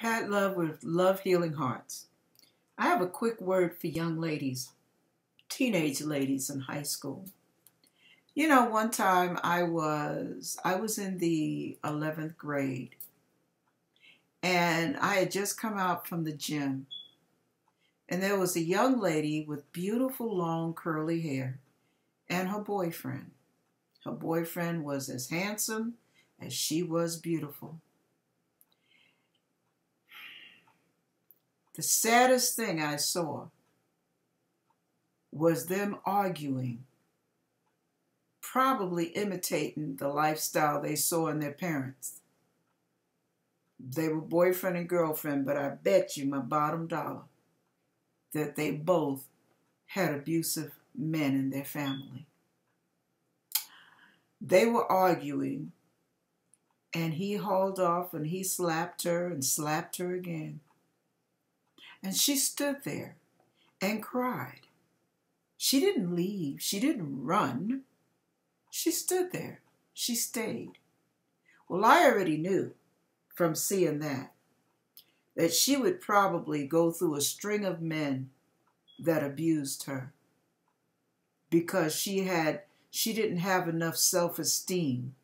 Pat Love with Love Healing Hearts. I have a quick word for young ladies, teenage ladies in high school. You know, one time I was I was in the 11th grade and I had just come out from the gym. And there was a young lady with beautiful long curly hair and her boyfriend. Her boyfriend was as handsome as she was beautiful. The saddest thing I saw was them arguing, probably imitating the lifestyle they saw in their parents. They were boyfriend and girlfriend, but I bet you my bottom dollar that they both had abusive men in their family. They were arguing, and he hauled off and he slapped her and slapped her again. And she stood there and cried. She didn't leave, she didn't run. She stood there, she stayed. Well, I already knew from seeing that that she would probably go through a string of men that abused her because she had she didn't have enough self-esteem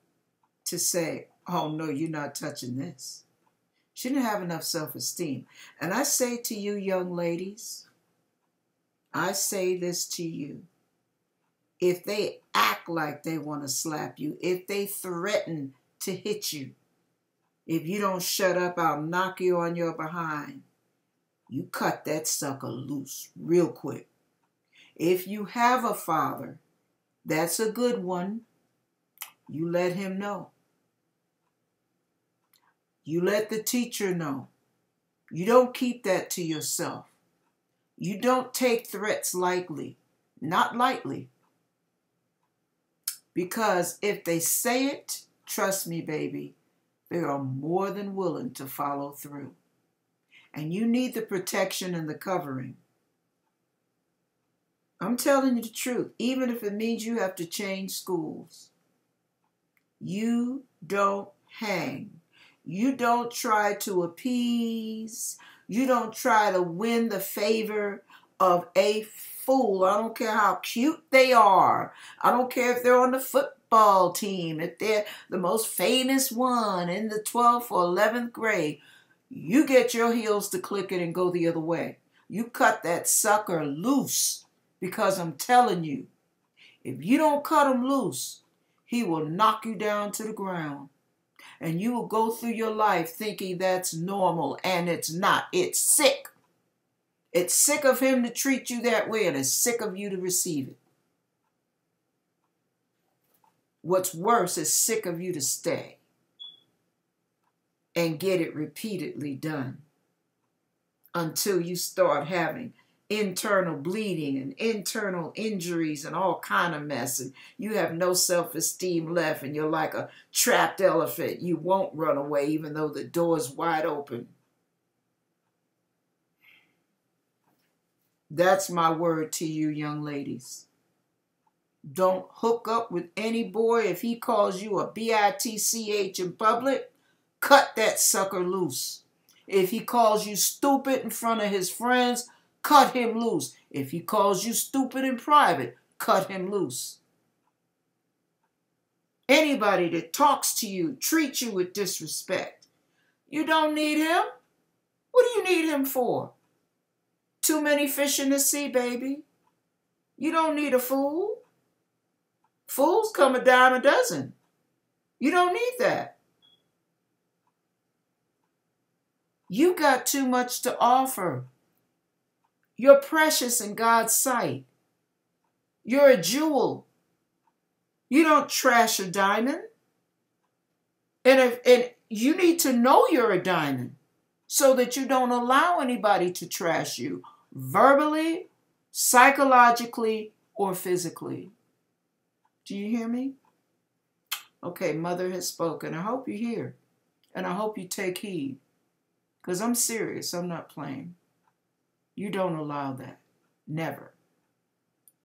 to say oh no you're not touching this she didn't have enough self esteem. And I say to you, young ladies, I say this to you. If they act like they want to slap you, if they threaten to hit you, if you don't shut up, I'll knock you on your behind. You cut that sucker loose real quick. If you have a father, that's a good one. You let him know. You let the teacher know. You don't keep that to yourself. You don't take threats lightly, not lightly. Because if they say it, trust me, baby, they are more than willing to follow through. And you need the protection and the covering. I'm telling you the truth, even if it means you have to change schools. You don't hang you don't try to appease. You don't try to win the favor of a fool. I don't care how cute they are. I don't care if they're on the football team, if they're the most famous one in the 12th or 11th grade. You get your heels to click it and go the other way. You cut that sucker loose because I'm telling you, if you don't cut him loose, he will knock you down to the ground and you will go through your life thinking that's normal and it's not. It's sick. It's sick of him to treat you that way and it's sick of you to receive it. What's worse is sick of you to stay and get it repeatedly done until you start having internal bleeding and internal injuries and all kind of mess and you have no self-esteem left and you're like a trapped elephant. You won't run away even though the door's wide open. That's my word to you young ladies. Don't hook up with any boy. If he calls you a bitch in public cut that sucker loose. If he calls you stupid in front of his friends cut him loose. If he calls you stupid in private, cut him loose. Anybody that talks to you, treats you with disrespect, you don't need him. What do you need him for? Too many fish in the sea, baby. You don't need a fool. Fools come a dime a dozen. You don't need that. You got too much to offer. You're precious in God's sight. You're a jewel. You don't trash a diamond. And if and you need to know you're a diamond so that you don't allow anybody to trash you verbally, psychologically, or physically. Do you hear me? Okay, mother has spoken. I hope you hear. And I hope you take heed. Because I'm serious. I'm not playing. You don't allow that. Never.